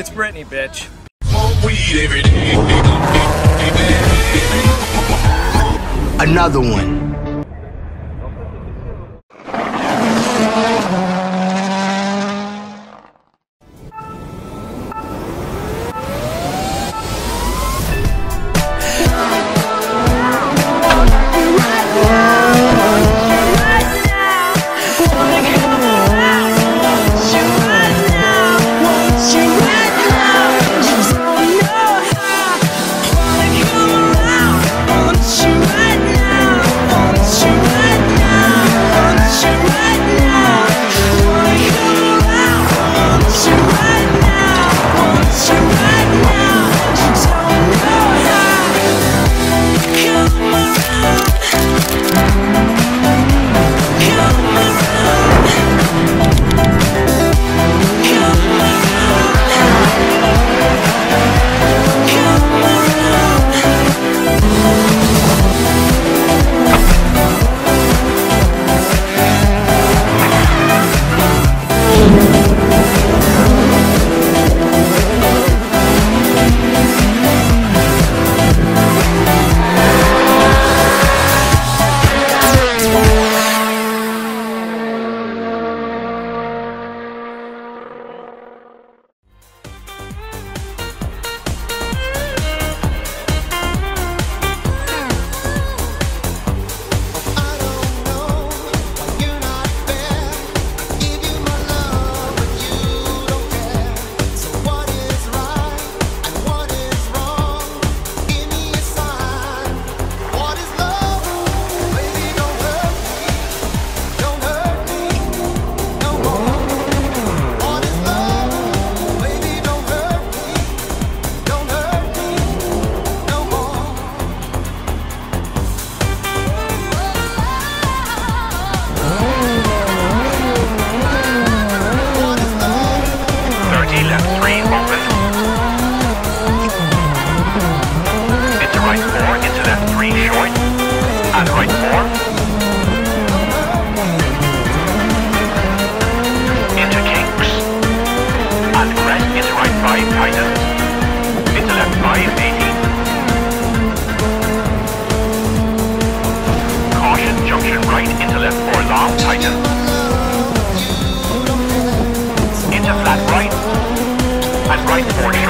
It's Brittany, bitch. Another one. Thank you.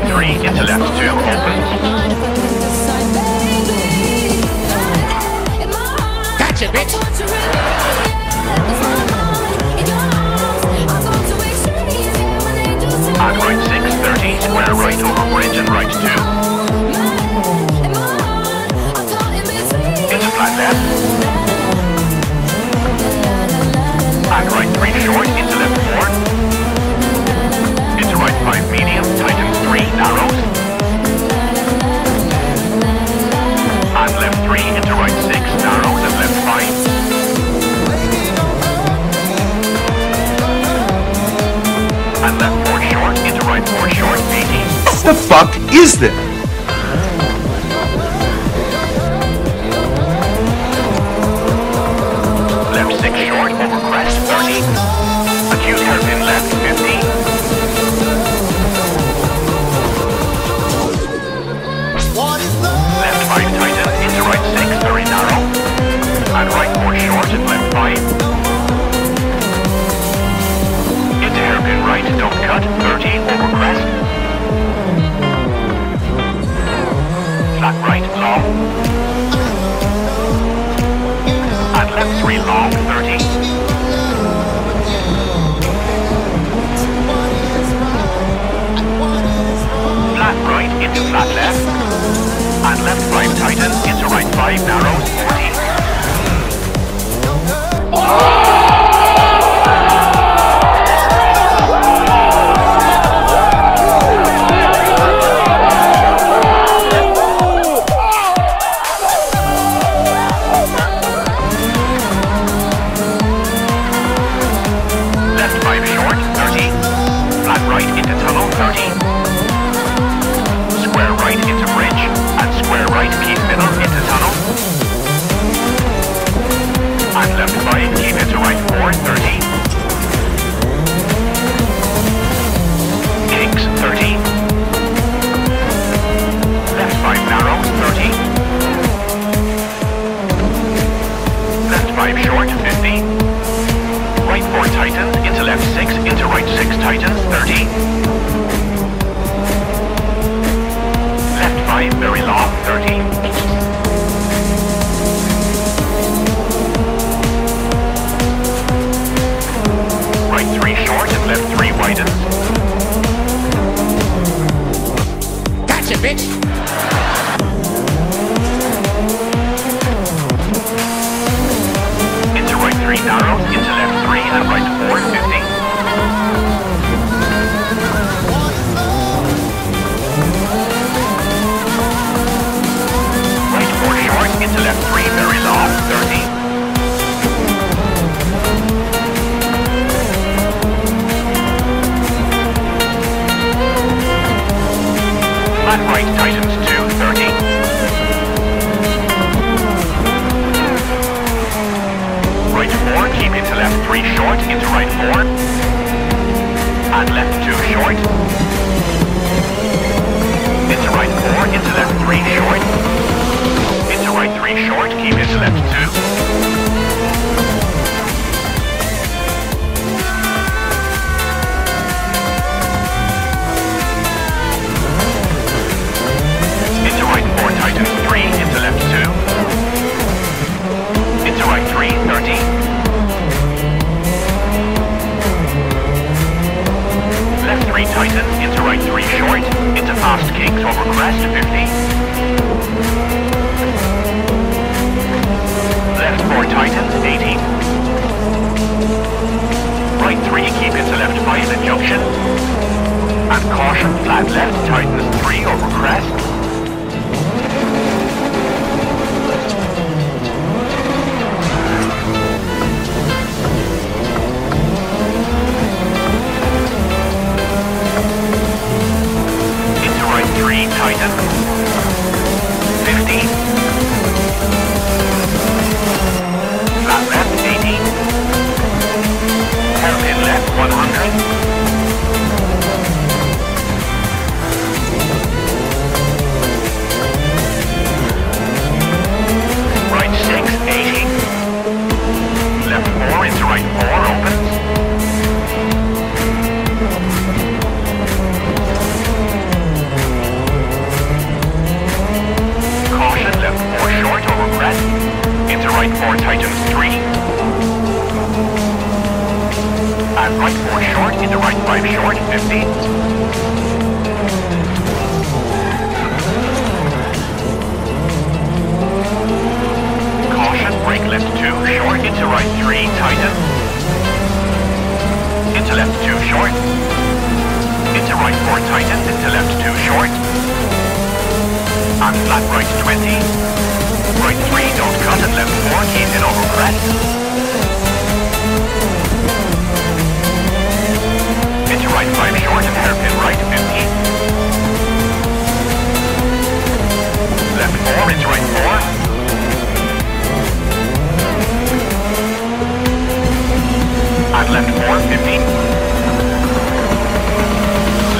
three into left two. Gotcha, bitch. On right 630, square right over bridge and right 2. Into flat left. On right 3 short, into left 4. Into right 5 medium, tighten three now out. On left three, into right six, narrows and left five. On left four short, into right four short, 18. What the fuck is this? Left six short, over crest, 30. Cut 30 over crest. Flat right long. And left 3 long 30. Right 4, keep into left 3 short, into right 4. And left 2 short. Into right 4, into left 3 short. Into right 3 short, keep into left 2. Right 3, tighten. Into left 2 short. Into right 4 tighten, into left 2 short. And flat right 20. Right 3, don't cut and left 4, keep in over crest. Into right 5 short and hairpin right 50. Left 4 into right 4. Left 4, 50.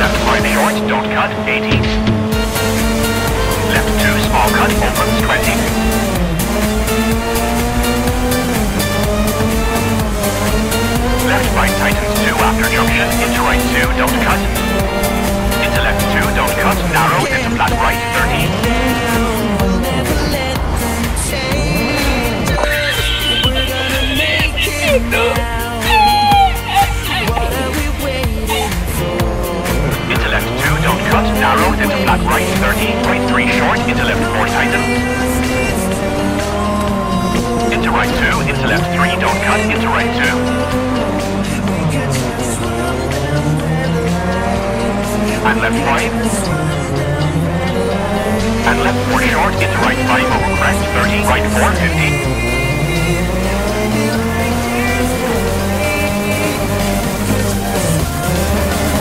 Left 5 short, don't cut, 80. Left 2, small cut, opens, 20. 3, don't cut, into right 2. And left 5. And left 4 short, into right 5 over crest, 30. Right 4, 50.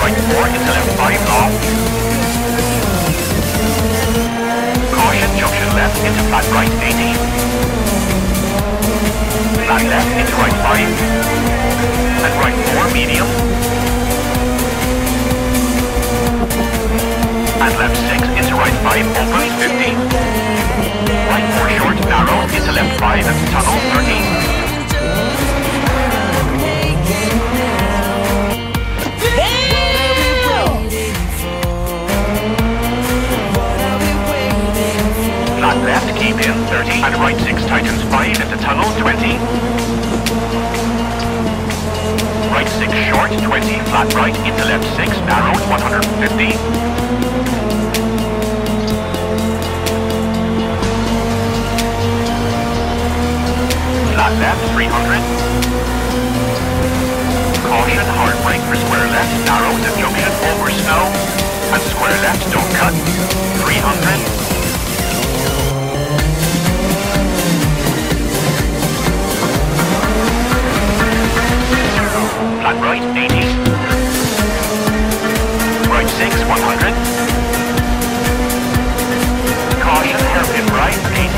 Right 4 into left 5 off. Caution, junction left into flat right 80. Flat left into right 5. And right 4 medium. And left 6 into right 5 opens 50. Right 4 short narrow into left 5 and tunnel 30. Flat left, keep in 30. And right 6 tightens 5 into tunnel 20. Right 6 short 20. Flat right into left 6 narrow 150. Flat left 300. Caution, hard brake for square left, narrow to junction over snow. And square left, don't cut. 300. Flat right, 80. Right 6, 100. Caution, hairpin right, 80.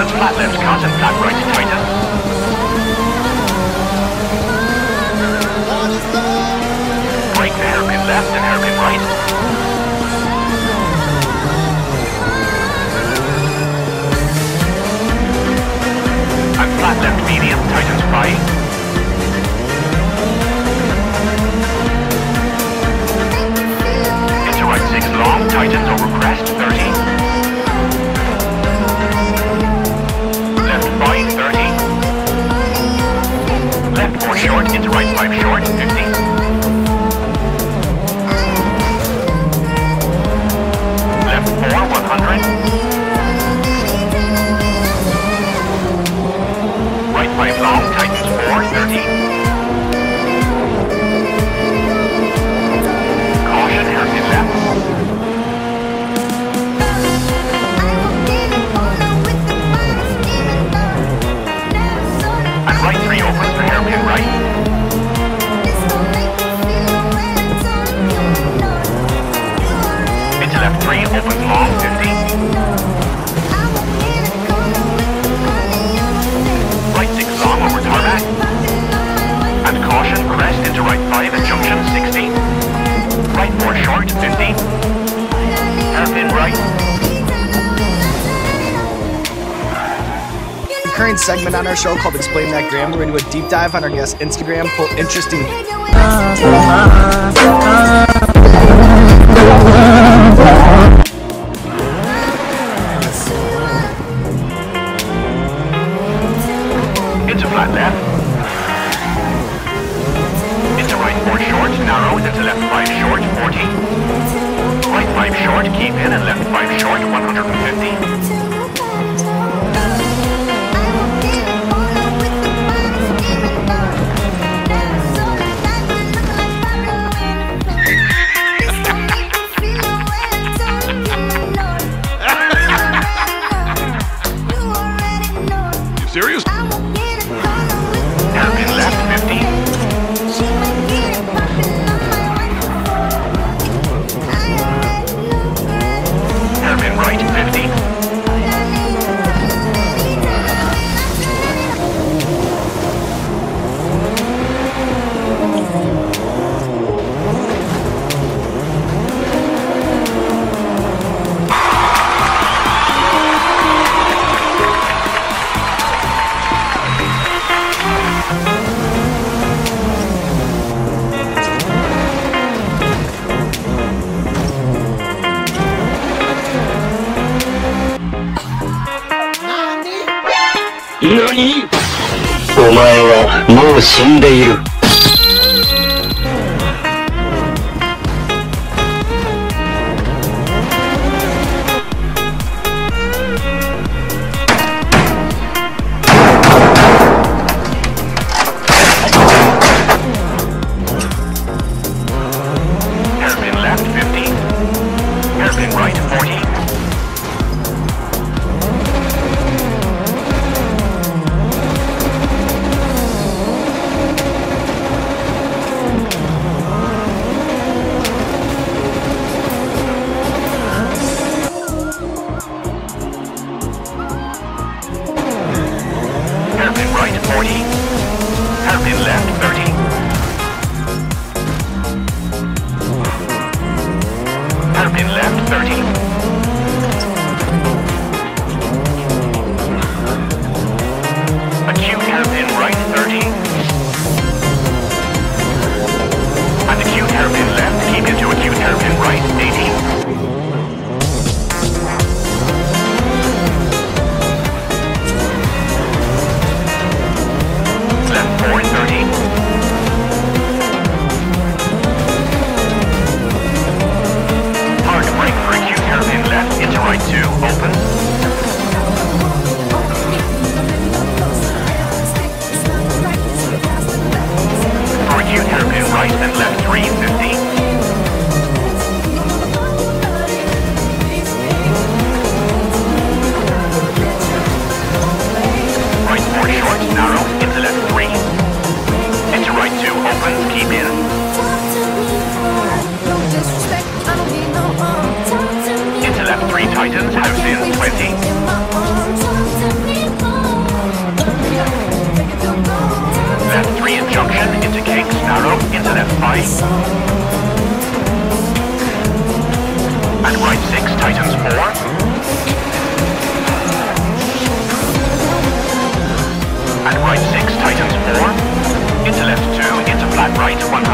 Let's flat those cars and flat right, traitor. Brake the hairpin left and hairpin right. And flat left medium, Titan's right. Six long, Titans over crest, 30. short into right five short. recurring segment on our show called Explain That Gram. We're going to do a deep dive on our guest Instagram, pull interesting. Uh-huh. Uh-huh. serious? お前はもう死んでいる。9.30 have been left. very White 1